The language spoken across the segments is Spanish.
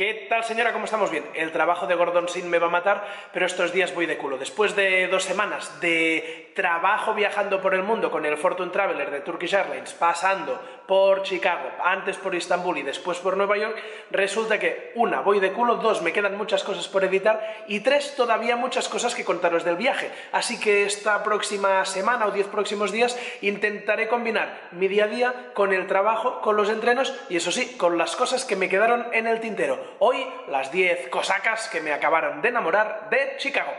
¿Qué tal señora? ¿Cómo estamos? Bien, el trabajo de Gordon Sin me va a matar, pero estos días voy de culo. Después de dos semanas de trabajo viajando por el mundo con el Fortune Traveler de Turkish Airlines, pasando por Chicago, antes por Estambul y después por Nueva York, resulta que, una, voy de culo, dos, me quedan muchas cosas por editar y tres, todavía muchas cosas que contaros del viaje. Así que esta próxima semana o diez próximos días intentaré combinar mi día a día con el trabajo, con los entrenos y eso sí, con las cosas que me quedaron en el tintero. Hoy las 10 cosacas que me acabaron de enamorar de Chicago.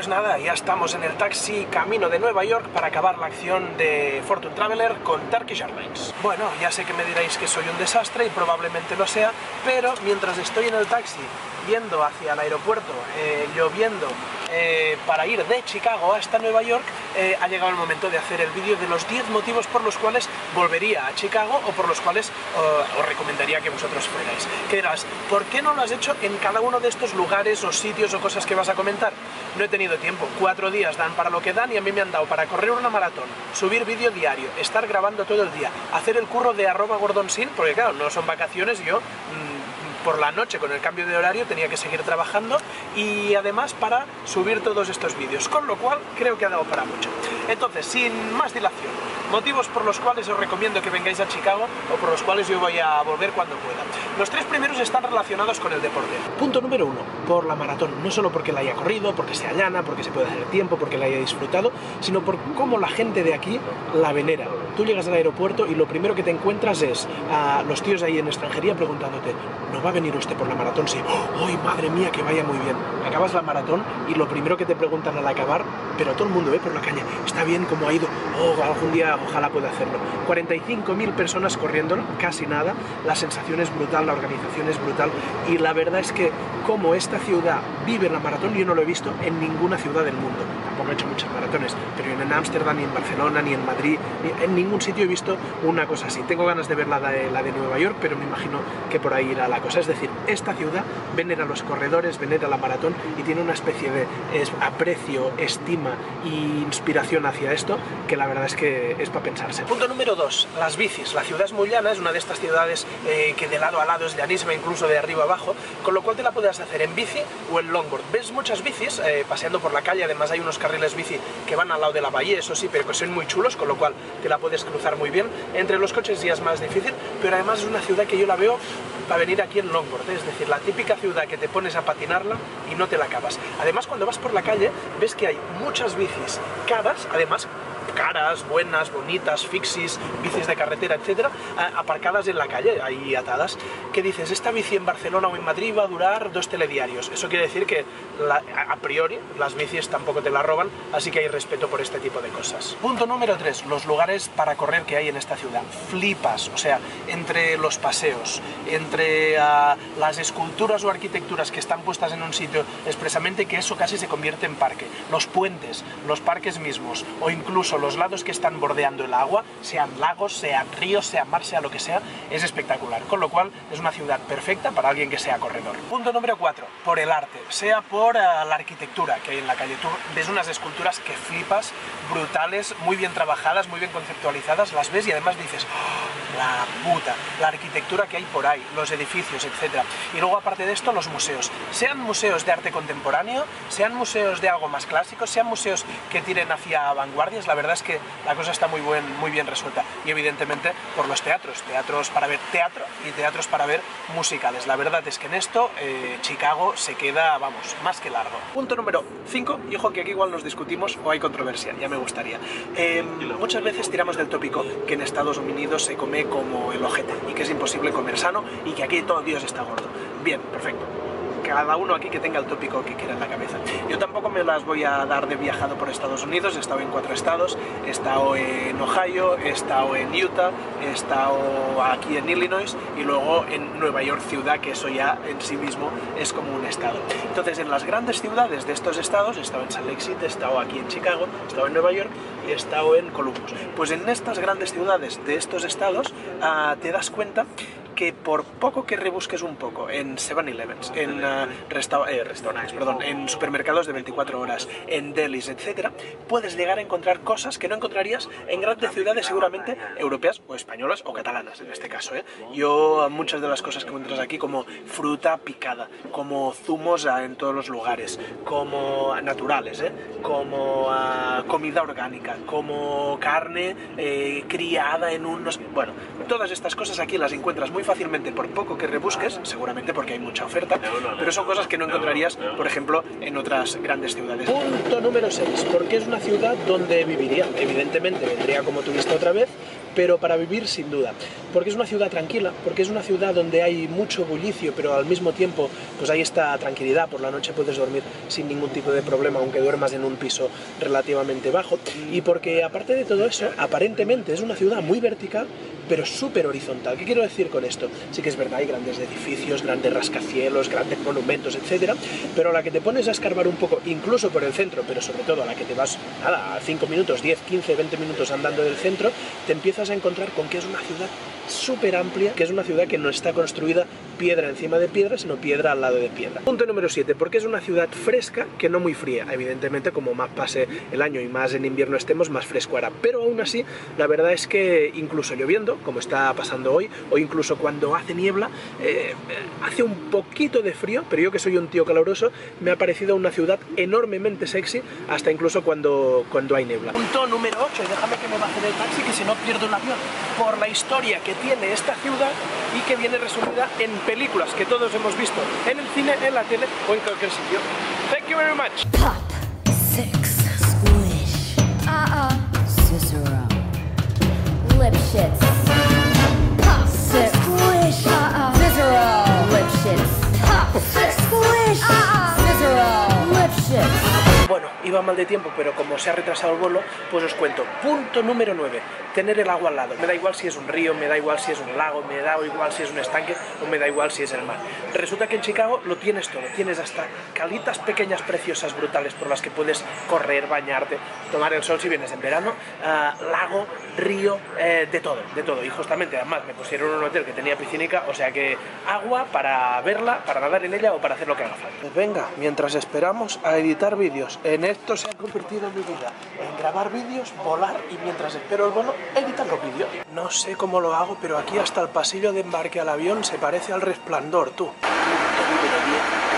Pues nada, ya estamos en el taxi camino de Nueva York para acabar la acción de Fortune Traveler con Turkish Airlines. Bueno, ya sé que me diréis que soy un desastre y probablemente lo sea, pero mientras estoy en el taxi yendo hacia el aeropuerto, eh, lloviendo, eh, para ir de Chicago hasta Nueva York, eh, ha llegado el momento de hacer el vídeo de los 10 motivos por los cuales volvería a Chicago o por los cuales os recomendaría que vosotros fuerais. ¿Qué dirás? ¿Por qué no lo has hecho en cada uno de estos lugares o sitios o cosas que vas a comentar? No he tenido tiempo. Cuatro días dan para lo que dan y a mí me han dado para correr una maratón, subir vídeo diario, estar grabando todo el día, hacer el curro de arroba gordonsin, porque claro, no son vacaciones, yo... Mm, por la noche con el cambio de horario tenía que seguir trabajando y además para subir todos estos vídeos, con lo cual creo que ha dado para mucho. Entonces, sin más dilación, motivos por los cuales os recomiendo que vengáis a Chicago o por los cuales yo voy a volver cuando pueda. Los tres primeros están relacionados con el deporte. Punto número uno, por la maratón. No solo porque la haya corrido, porque sea llana, porque se puede hacer tiempo, porque la haya disfrutado, sino por cómo la gente de aquí la venera. Tú llegas al aeropuerto y lo primero que te encuentras es a los tíos ahí en extranjería preguntándote, ¿no va a venir usted por la maratón? Sí, ¡ay, madre mía, que vaya muy bien! Acabas la maratón y lo primero que te preguntan al acabar, pero todo el mundo ve por la calle, ¿está bien cómo ha ido? Oh, algún día ojalá pueda hacerlo. 45.000 personas corriendo, casi nada, la sensación es brutal, la organización es brutal y la verdad es que como esta ciudad vive la maratón yo no lo he visto en ninguna ciudad del mundo. Tampoco he hecho muchas maratones, pero ni en Ámsterdam, ni en Barcelona, ni en Madrid, en ningún sitio he visto una cosa así. Tengo ganas de ver la de, la de Nueva York, pero me imagino que por ahí irá la cosa. Es decir, esta ciudad venera los corredores, venera la maratón y tiene una especie de aprecio, estima e inspiración hacia esto que la verdad es que es para pensarse. Punto número dos, las bicis. La ciudad es muy llana, es una de estas ciudades eh, que de lado a lado es llanísima, incluso de arriba abajo, con lo cual te la puedes hacer en bici o en longboard. Ves muchas bicis eh, paseando por la calle, además hay unos carriles bici que van al lado de la bahía, eso sí, pero que son muy chulos, con lo cual te la puedes cruzar muy bien. Entre los coches ya es más difícil, pero además es una ciudad que yo la veo para venir aquí en longboard, ¿eh? es decir, la típica ciudad que te pones a patinarla y no te la acabas. Además, cuando vas por la calle, ves que hay muchas bicis caras, además caras, buenas, bonitas, fixis, bicis de carretera, etcétera, aparcadas en la calle, ahí atadas, ¿Qué dices, esta bici en Barcelona o en Madrid va a durar dos telediarios. Eso quiere decir que a priori las bicis tampoco te la roban, así que hay respeto por este tipo de cosas. Punto número 3, los lugares para correr que hay en esta ciudad. Flipas, o sea, entre los paseos, entre ah, las esculturas o arquitecturas que están puestas en un sitio expresamente que eso casi se convierte en parque. Los puentes, los parques mismos, o incluso los lados que están bordeando el agua, sean lagos, sean ríos, sean mar, sea lo que sea, es espectacular. Con lo cual es una ciudad perfecta para alguien que sea corredor. Punto número 4, por el arte, sea por eh, la arquitectura que hay en la calle. Tú ves unas esculturas que flipas, brutales, muy bien trabajadas, muy bien conceptualizadas, las ves y además dices, oh, puta, la arquitectura que hay por ahí, los edificios, etc. Y luego aparte de esto, los museos. Sean museos de arte contemporáneo, sean museos de algo más clásico, sean museos que tiren hacia vanguardias, la verdad es que la cosa está muy, buen, muy bien resuelta. Y evidentemente por los teatros, teatros para ver teatro y teatros para ver musicales. La verdad es que en esto eh, Chicago se queda, vamos, más que largo. Punto número 5, y ojo que aquí igual nos discutimos o hay controversia, ya me gustaría. Em, muchas veces tiramos del tópico que en Estados Unidos se come como y que es imposible comer sano y que aquí todo Dios está gordo. Bien, perfecto cada uno aquí que tenga el tópico que quiera en la cabeza. Yo tampoco me las voy a dar de viajado por Estados Unidos, he estado en cuatro estados, he estado en Ohio, he estado en Utah, he estado aquí en Illinois y luego en Nueva York ciudad, que eso ya en sí mismo es como un estado. Entonces en las grandes ciudades de estos estados, he estado en Salt Lake City, he estado aquí en Chicago, he estado en Nueva York y he estado en Columbus. Pues en estas grandes ciudades de estos estados ah, te das cuenta que por poco que rebusques un poco en 7-Elevens, en uh, resta eh, restaurantes, perdón, en supermercados de 24 horas, en delis, etcétera, puedes llegar a encontrar cosas que no encontrarías en grandes ciudades seguramente europeas o españolas o catalanas en este caso. ¿eh? Yo muchas de las cosas que encuentras aquí como fruta picada, como zumos en todos los lugares, como naturales, ¿eh? como uh, comida orgánica, como carne eh, criada en unos... Bueno, todas estas cosas aquí las encuentras muy fácilmente por poco que rebusques, seguramente porque hay mucha oferta, pero son cosas que no encontrarías, por ejemplo, en otras grandes ciudades. Punto número 6, porque es una ciudad donde viviría. Evidentemente vendría como turista otra vez, pero para vivir sin duda. Porque es una ciudad tranquila, porque es una ciudad donde hay mucho bullicio, pero al mismo tiempo pues hay esta tranquilidad, por la noche puedes dormir sin ningún tipo de problema, aunque duermas en un piso relativamente bajo, y porque aparte de todo eso, aparentemente es una ciudad muy vertical, pero súper horizontal. ¿Qué quiero decir con esto? Sí que es verdad, hay grandes edificios, grandes rascacielos, grandes monumentos, etcétera, pero a la que te pones a escarbar un poco, incluso por el centro, pero sobre todo a la que te vas, nada, 5 minutos, 10, 15, 20 minutos andando del centro, te empiezas a encontrar con que es una ciudad súper amplia, que es una ciudad que no está construida piedra encima de piedra, sino piedra al lado de piedra. Punto número 7, porque es una ciudad fresca que no muy fría. Evidentemente, como más pase el año y más en invierno estemos, más fresco hará. Pero aún así, la verdad es que incluso lloviendo, como está pasando hoy, o incluso cuando hace niebla, eh, hace un poquito de frío, pero yo que soy un tío caloroso, me ha parecido una ciudad enormemente sexy, hasta incluso cuando, cuando hay niebla. Punto número 8, y déjame que me baje del taxi, que si no pierdo el avión, por la historia que tiene esta ciudad y que viene resumida en películas que todos hemos visto en el cine, en la tele o en cualquier sitio. Thank you very much. Iba mal de tiempo, pero como se ha retrasado el vuelo, pues os cuento. Punto número 9, tener el agua al lado. Me da igual si es un río, me da igual si es un lago, me da igual si es un estanque o me da igual si es el mar. Resulta que en Chicago lo tienes todo, tienes hasta calitas pequeñas preciosas brutales por las que puedes correr, bañarte, tomar el sol si vienes en verano, uh, lago, río, eh, de todo, de todo. Y justamente además me pusieron un hotel que tenía piscinica, o sea que agua para verla, para nadar en ella o para hacer lo que haga falta. Venga, mientras esperamos a editar vídeos, en esto se ha convertido mi vida, en grabar vídeos, volar y mientras espero el vuelo, editar los vídeos. No sé cómo lo hago, pero aquí hasta el pasillo de embarque al avión se parece al resplandor, tú. Punto número 10